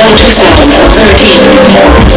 Yankee 13.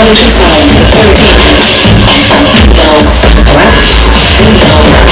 Thank you.